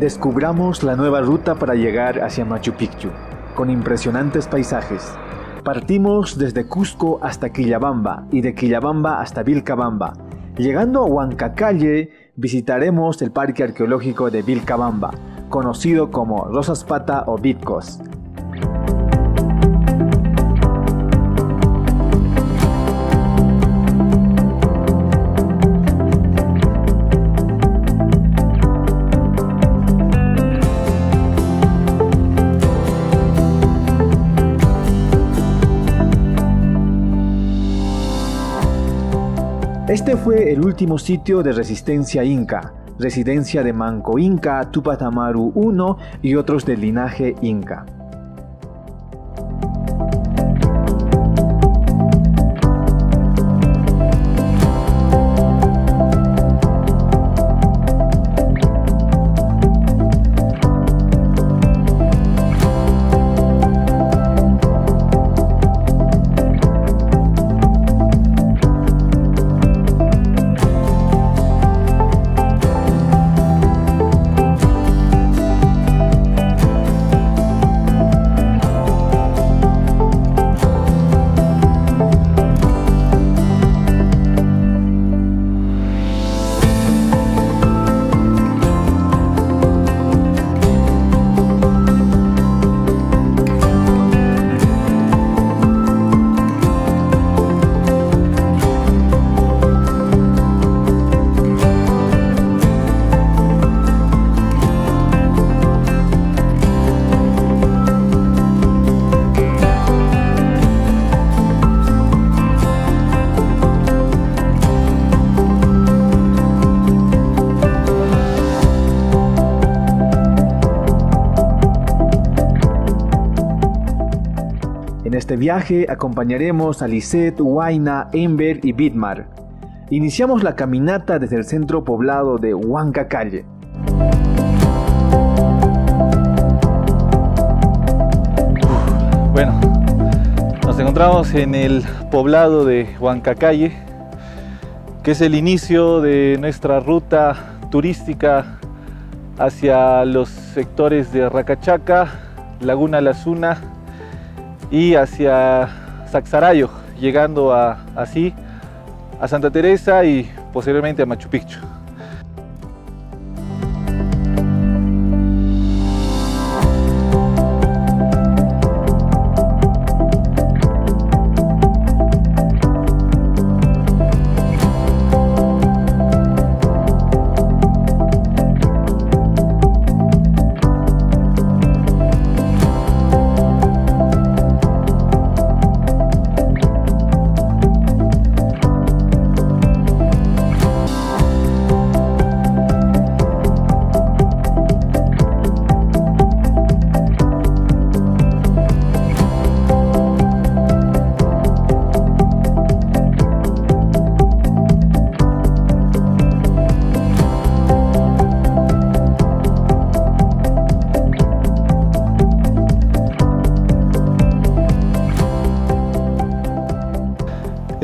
Descubramos la nueva ruta para llegar hacia Machu Picchu, con impresionantes paisajes. Partimos desde Cusco hasta Quillabamba y de Quillabamba hasta Vilcabamba. Llegando a Huancacalle, visitaremos el Parque Arqueológico de Vilcabamba, conocido como Rosaspata o Bitcos. Este fue el último sitio de resistencia inca, residencia de Manco Inca, Tupac Amaru I y otros del linaje inca. Este viaje acompañaremos a Lisette, Huayna, Ember y Bitmar. Iniciamos la caminata desde el centro poblado de Huancacalle. Bueno, nos encontramos en el poblado de Huancacalle, que es el inicio de nuestra ruta turística hacia los sectores de Racachaca, Laguna Lazuna y hacia Saxarayo, llegando a, así a Santa Teresa y posteriormente a Machu Picchu.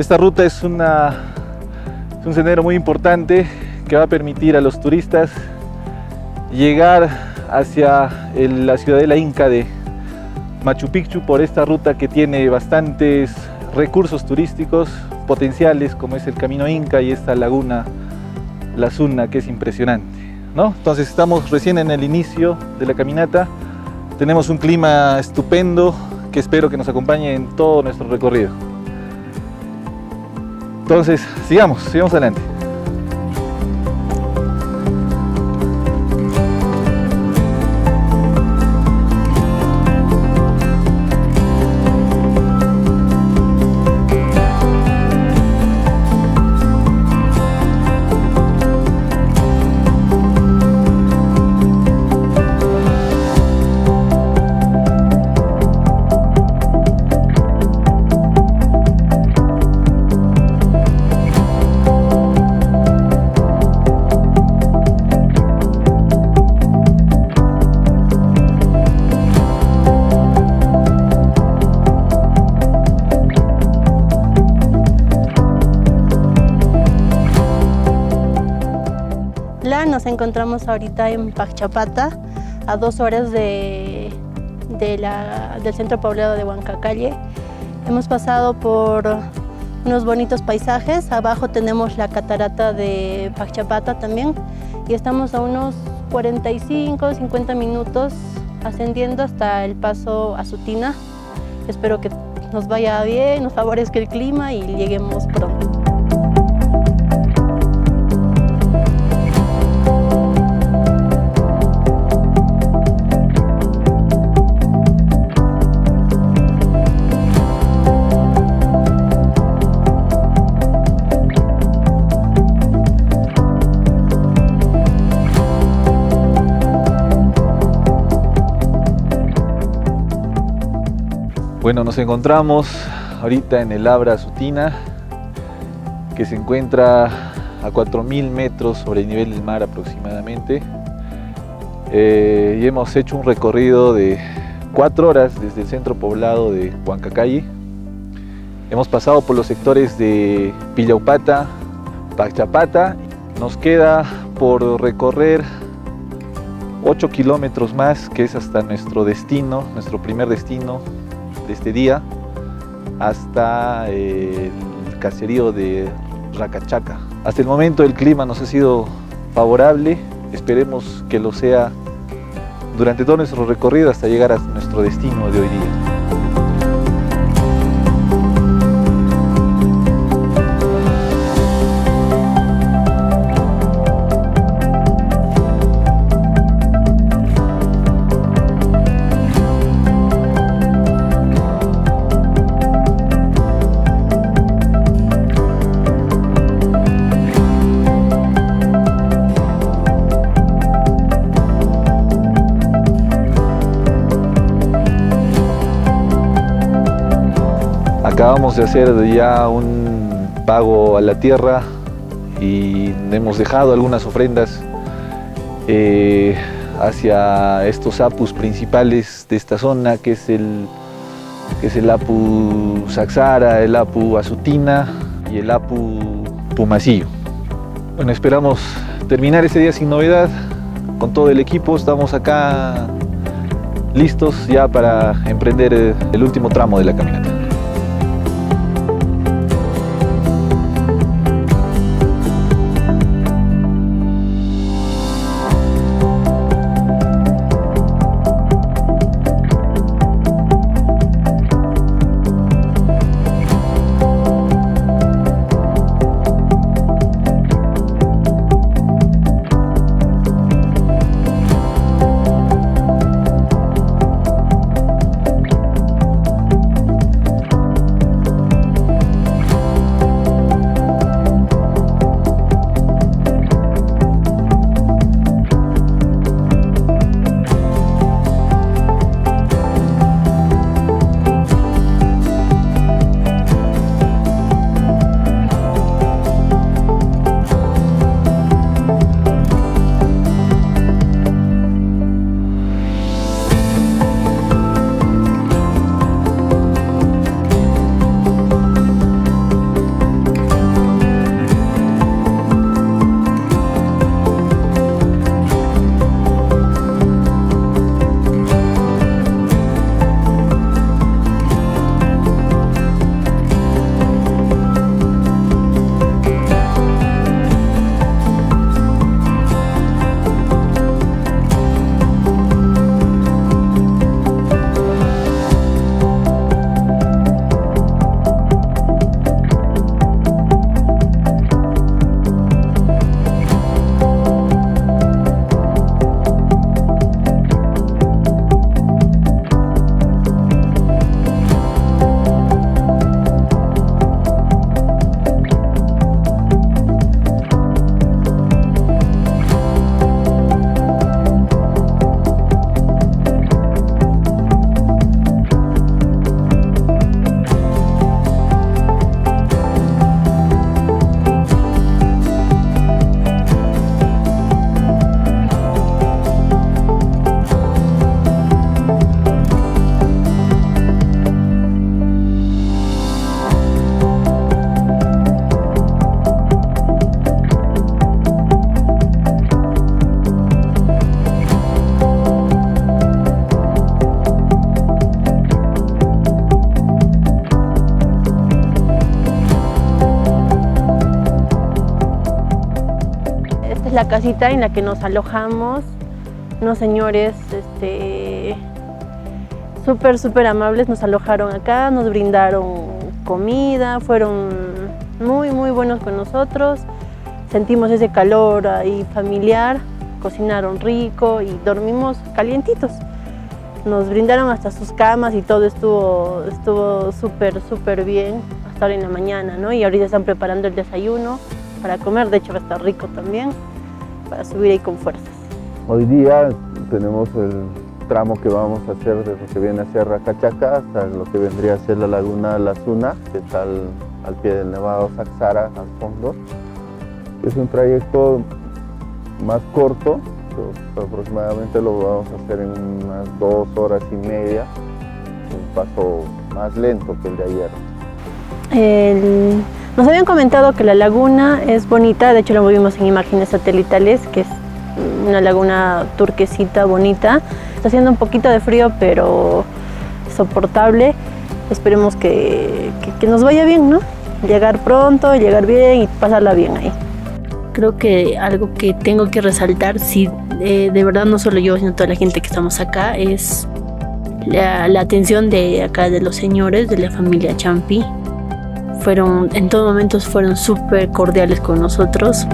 Esta ruta es, un sendero muy importante que va a permitir a los turistas llegar hacia la ciudadela inca de Machu Picchu por esta ruta que tiene bastantes recursos turísticos potenciales como es el camino inca y esta laguna La Zuna que es impresionante. ¿no? Entonces estamos recién en el inicio de la caminata, tenemos un clima estupendo que espero que nos acompañe en todo nuestro recorrido. Entonces, sigamos, sigamos adelante. Nos encontramos ahorita en Pachapata, a dos horas de, del centro poblado de Huancacalle. Hemos pasado por unos bonitos paisajes, abajo tenemos la catarata de Pachapata también y estamos a unos 45, 50 minutos ascendiendo hasta el paso a Sutina. Espero que nos vaya bien, nos favorezca el clima y lleguemos pronto. Bueno, nos encontramos ahorita en el Abra Sutina, que se encuentra a 4.000 metros sobre el nivel del mar aproximadamente. Eh, y hemos hecho un recorrido de 4 horas desde el centro poblado de Huancacalle. Hemos pasado por los sectores de Pillaupata, Pachapata. Nos queda por recorrer 8 kilómetros más, que es hasta nuestro destino, nuestro primer destino, de este día hasta el caserío de Racachaca. Hasta el momento el clima nos ha sido favorable, esperemos que lo sea durante todo nuestro recorrido hasta llegar a nuestro destino de hoy día. De hacer ya un pago a la tierra y hemos dejado algunas ofrendas eh, hacia estos apus principales de esta zona, que es el, que es el apu Saxara, el apu Azutina y el apu Pumacillo. Bueno, esperamos terminar este día sin novedad con todo el equipo. Estamos acá listos ya para emprender el último tramo de la caminata. La casita en la que nos alojamos, unos señores este, súper, súper amables nos alojaron acá, nos brindaron comida, fueron muy, muy buenos con nosotros. Sentimos ese calor ahí familiar, cocinaron rico y dormimos calientitos. Nos brindaron hasta sus camas y todo estuvo estuvo súper, súper bien hasta ahora en la mañana, ¿no? Y ahorita están preparando el desayuno para comer, de hecho va a estar rico también, para subir ahí con fuerzas. Hoy día tenemos el tramo que vamos a hacer desde lo que viene hacia Racachaca hasta lo que vendría a ser la laguna La Zuna, que está al, pie del Nevado Saxara, al fondo. Es un trayecto más corto, aproximadamente lo vamos a hacer en unas dos horas y media, un paso más lento que el de ayer. Nos habían comentado que la laguna es bonita, de hecho lo vimos en imágenes satelitales, que es una laguna turquesita bonita. Está haciendo un poquito de frío, pero soportable. Esperemos que, nos vaya bien, ¿no? Llegar pronto, llegar bien y pasarla bien ahí. Creo que algo que tengo que resaltar, si eh, de verdad no solo yo, sino toda la gente que estamos acá, es la, la atención de acá de los señores de la familia Champi. Fueron, en todo momento fueron súper cordiales con nosotros.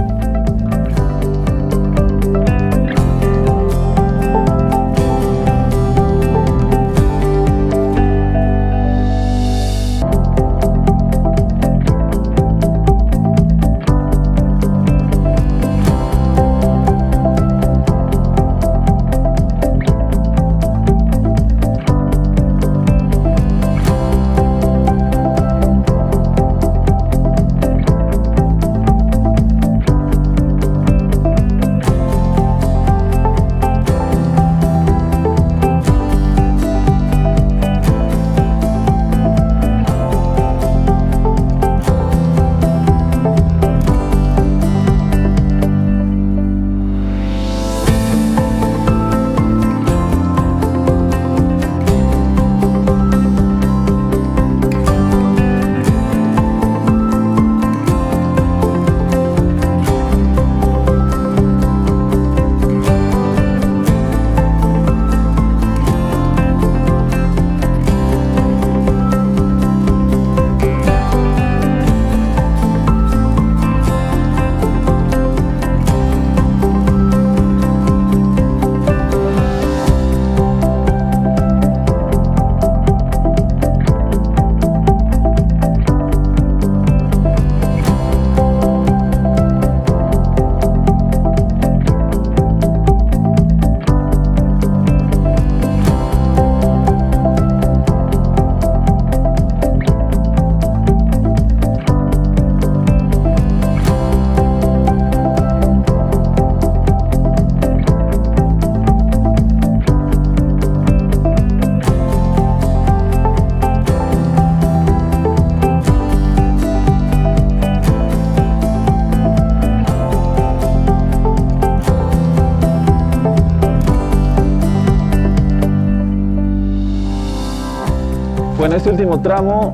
Bueno, este último tramo,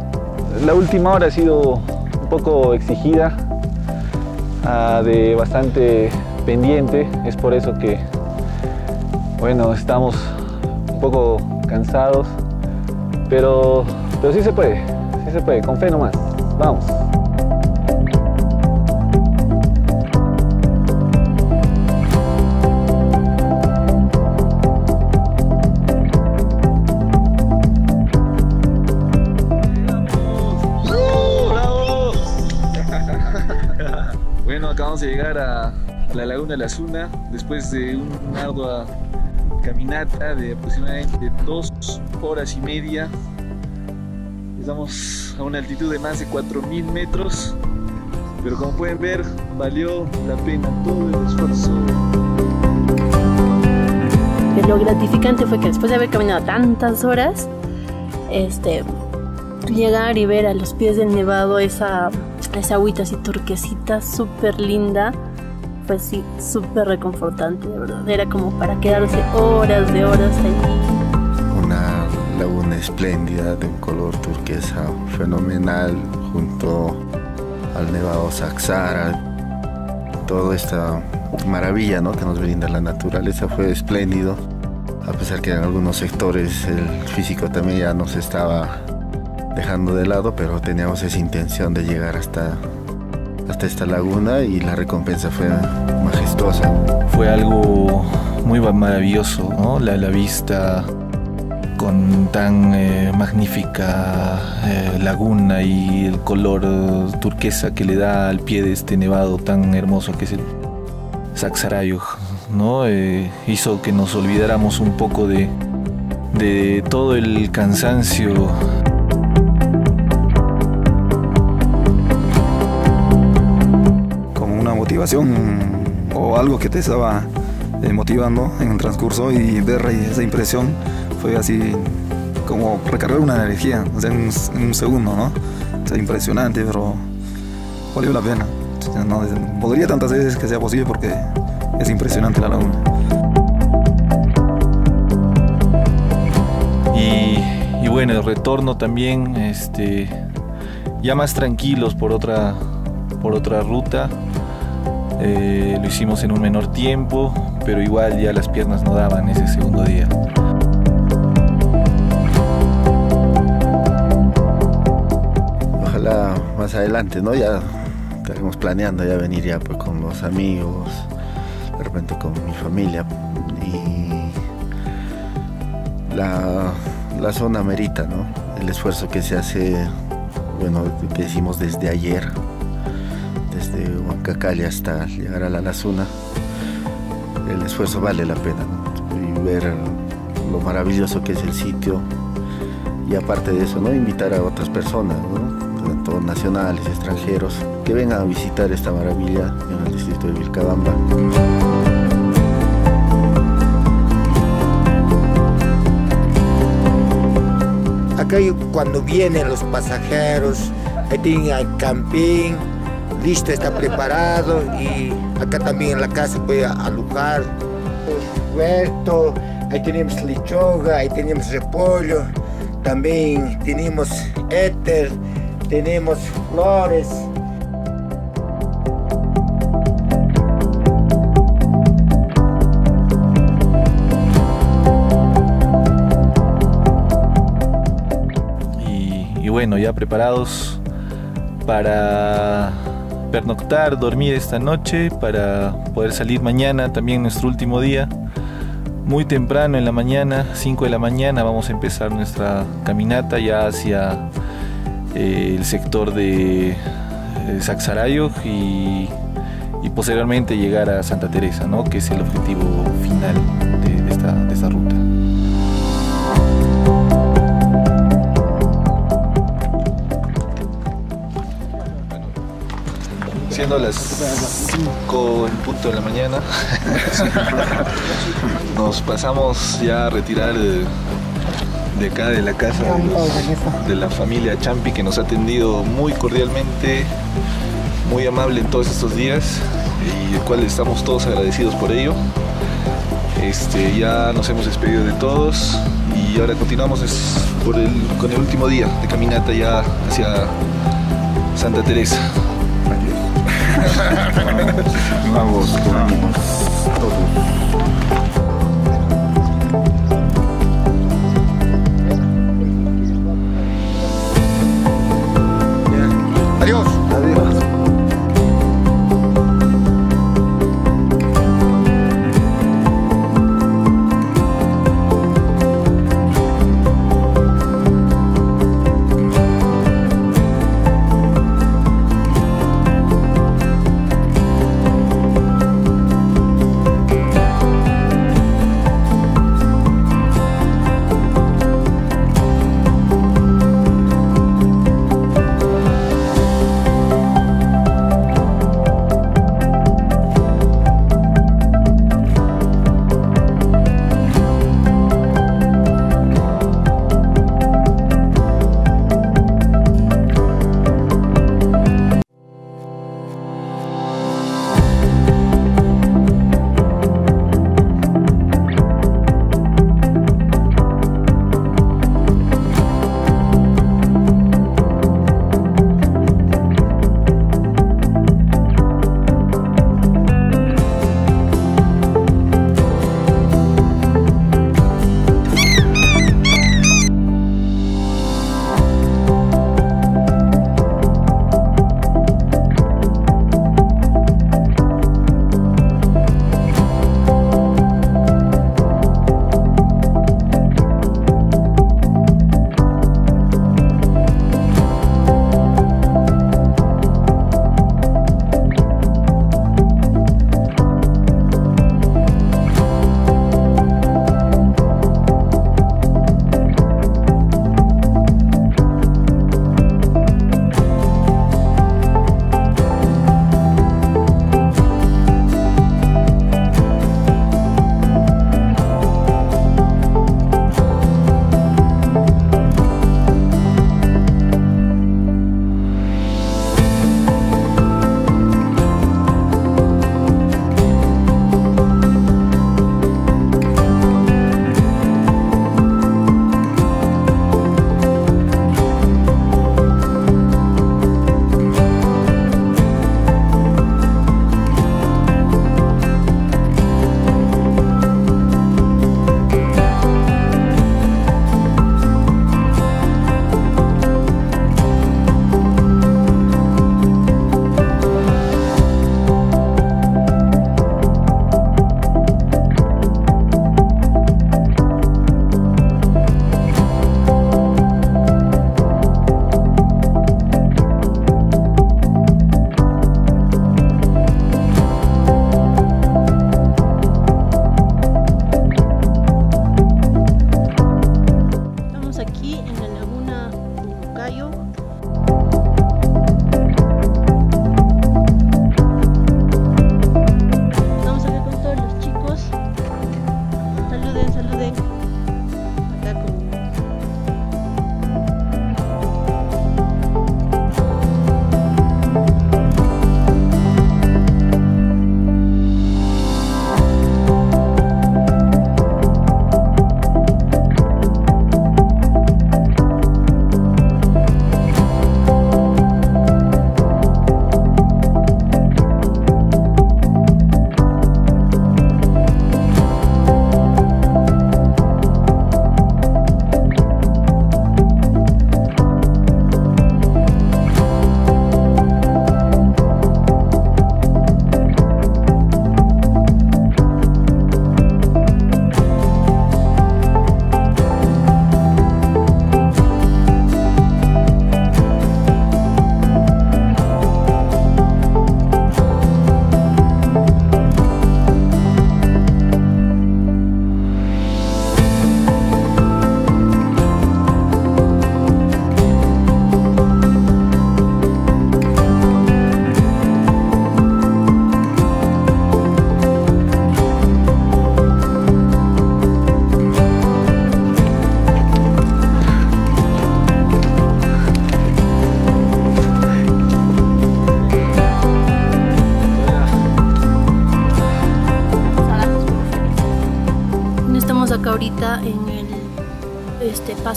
la última hora ha sido un poco exigida, ah, de bastante pendiente, es por eso que, bueno, estamos un poco cansados, pero, pero sí se puede, sí se puede, con fe nomás, vamos. La laguna de la Zuna después de una ardua caminata de aproximadamente dos horas y media. Estamos a una altitud de más de 4.000 metros, pero como pueden ver, valió la pena todo el esfuerzo. Lo gratificante fue que después de haber caminado tantas horas, este, llegar y ver a los pies del nevado esa esa agüita así turquesita, súper linda. Pues sí, súper reconfortante, de verdad. Era como para quedarse horas de horas ahí. Una laguna espléndida de un color turquesa fenomenal junto al nevado Saxara. toda esta maravilla ¿no? que nos brinda la naturaleza fue espléndido, a pesar que en algunos sectores el físico también ya nos estaba dejando de lado, pero teníamos esa intención de llegar hasta, hasta esta laguna y la recompensa fue majestuosa. Fue algo muy maravilloso, ¿no? la, vista con tan eh, magnífica eh, laguna y el color turquesa que le da al pie de este nevado tan hermoso que es el Saxarayog, ¿no? Eh, hizo que nos olvidáramos un poco de, de todo el cansancio o algo que te estaba motivando en el transcurso y ver esa impresión fue así como recargar una energía, o sea, en, un segundo, ¿no? O sea, impresionante, pero valió la pena. No, podría tantas veces que sea posible porque es impresionante la laguna. Y, bueno, el retorno también, este, ya más tranquilos por otra, por otra ruta. Eh, lo hicimos en un menor tiempo, pero igual ya las piernas no daban ese segundo día. más adelante, ¿no? Ya estaremos planeando ya venir ya pues, con los amigos, de repente con mi familia y la, la zona merita, ¿no? El esfuerzo que se hace, bueno, que hicimos desde ayer, Huancacali hasta llegar a la Lazuna, el esfuerzo vale la pena, Y ver lo maravilloso que es el sitio y aparte de eso, ¿no? Invitar a otras personas, ¿no? tanto nacionales extranjeros, que vengan a visitar esta maravilla en el distrito de Vilcabamba. Acá cuando vienen los pasajeros, tienen camping, listo, está preparado y acá también en la casa puede alojar huerto, ahí tenemos lechoga, ahí tenemos repollo, también tenemos éter, tenemos flores. Y, bueno, ya preparados para pernoctar, dormir esta noche, para poder salir mañana, también nuestro último día. Muy temprano en la mañana, 5 de la mañana, vamos a empezar nuestra caminata ya hacia eh, el sector de, Saxarayo y, posteriormente llegar a Santa Teresa, ¿no? que es el objetivo final de, esta, de esta ruta. Siendo las 5 en punto de la mañana, nos pasamos ya a retirar de acá de la casa de, la familia Champi que nos ha atendido muy cordialmente, muy amable en todos estos días y el cual estamos todos agradecidos por ello. Este, ya nos hemos despedido de todos y ahora continuamos por el, con el último día de caminata ya hacia Santa Teresa. Vamos, todos.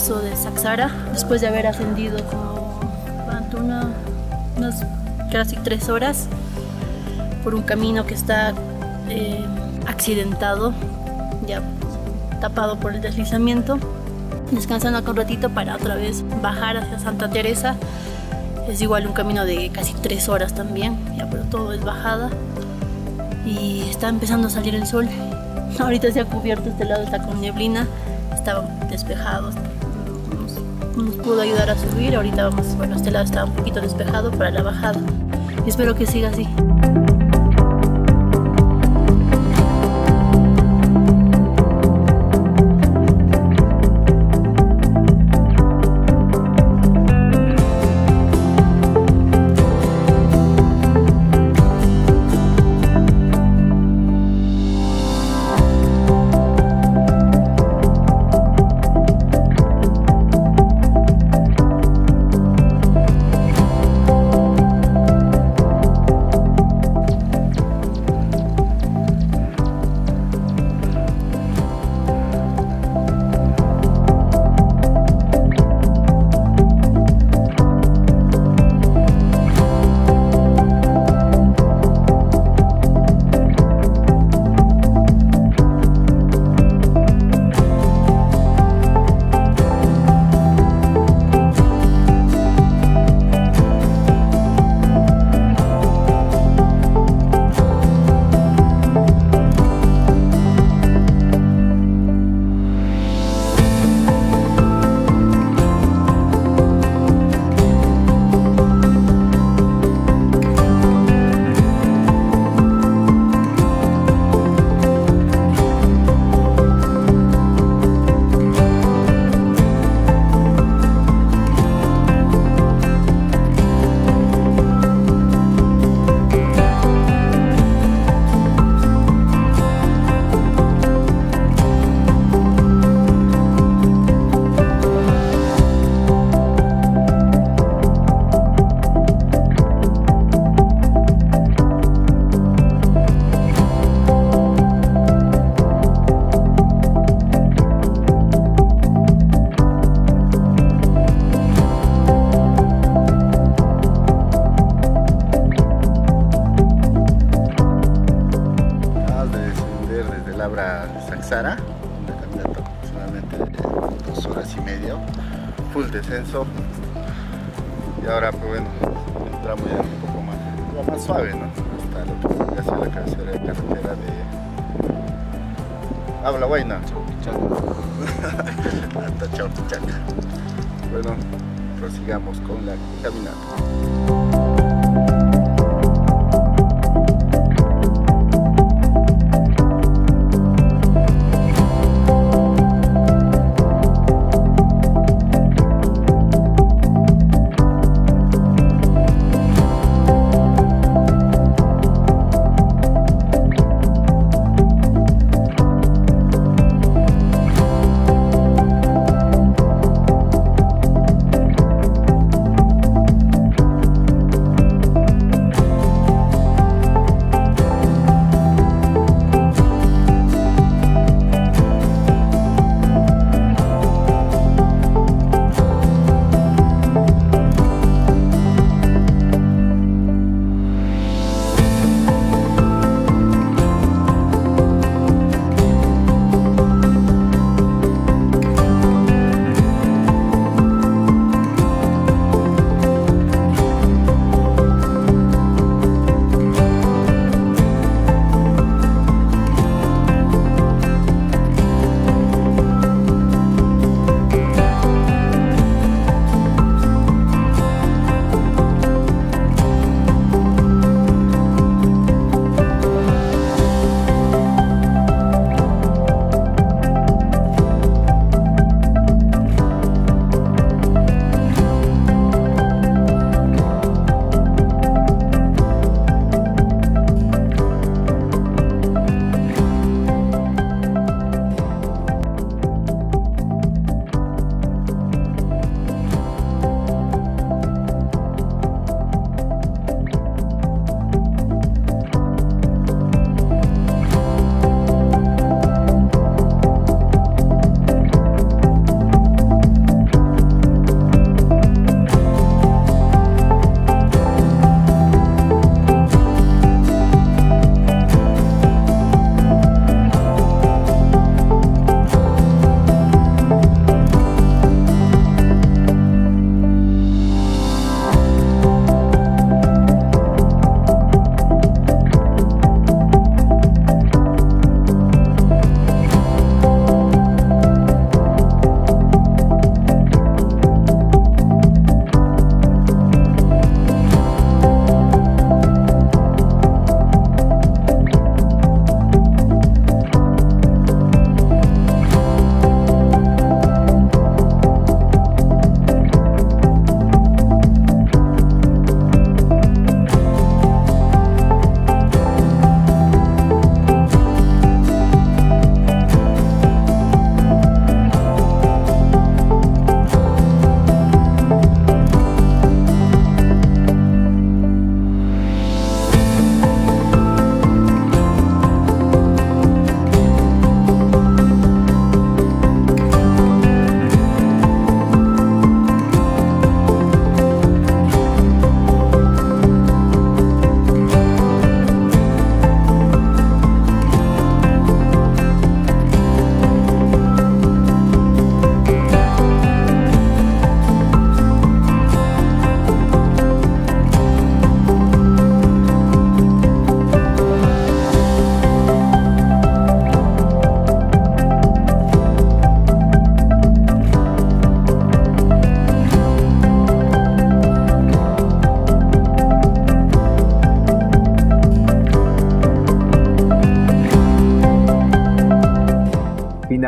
Paso de Saxara, después de haber ascendido como una, unas casi tres horas por un camino que está eh, accidentado, ya tapado por el deslizamiento. Descansando acá un ratito para otra vez bajar hacia Santa Teresa. Es igual un camino de casi tres horas también, ya pero todo es bajada. Y está empezando a salir el sol. Ahorita se ha cubierto este lado, está con neblina, estaba despejado, nos, pudo ayudar a subir. Ahorita vamos, bueno, este lado está un poquito despejado para la bajada. Espero que siga así. Descenso. Y ahora pues bueno entramos ya un poco más, más suave ¿no? hasta lo que la cabecera de carretera de Habla Guayna hasta bueno prosigamos con la caminata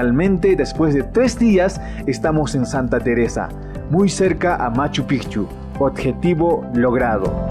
Finalmente, después de tres días, estamos en Santa Teresa, muy cerca a Machu Picchu. Objetivo logrado.